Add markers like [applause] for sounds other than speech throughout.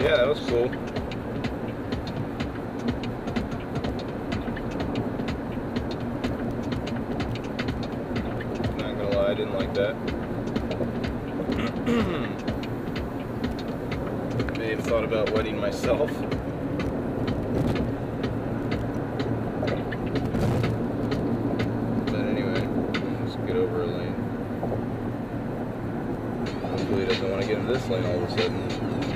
Yeah, that was cool. Not gonna lie, I didn't like that. [clears throat] May have thought about wetting myself. But anyway, let's get over a lane. Hopefully he doesn't want to get in this lane all of a sudden.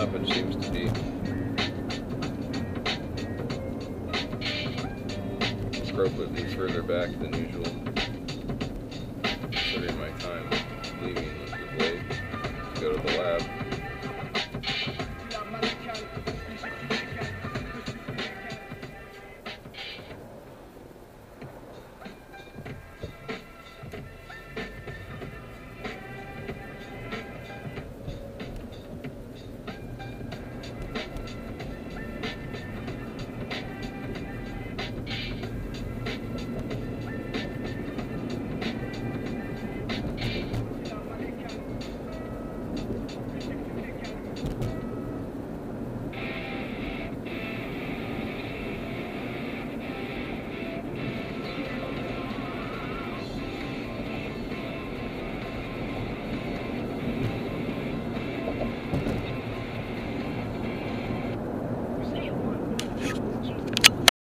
The stoppage seems to be appropriately further back than usual.